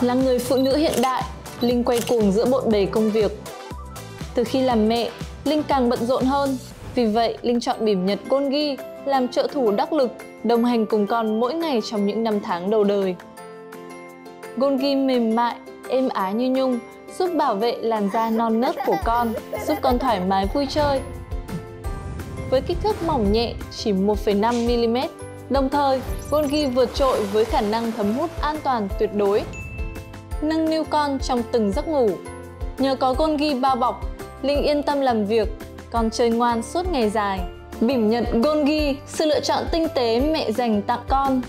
Là người phụ nữ hiện đại, Linh quay cuồng giữa bộn bề công việc. Từ khi làm mẹ, Linh càng bận rộn hơn. Vì vậy, Linh chọn bỉm nhật Golgi làm trợ thủ đắc lực, đồng hành cùng con mỗi ngày trong những năm tháng đầu đời. Golgi mềm mại, êm ái như nhung, giúp bảo vệ làn da non nớt của con, giúp con thoải mái vui chơi. Với kích thước mỏng nhẹ chỉ 1,5mm, đồng thời Golgi vượt trội với khả năng thấm hút an toàn tuyệt đối. Nâng niu con trong từng giấc ngủ. Nhờ có Golgi bao bọc, Linh yên tâm làm việc, con chơi ngoan suốt ngày dài. Bỉm nhật Golgi, sự lựa chọn tinh tế mẹ dành tặng con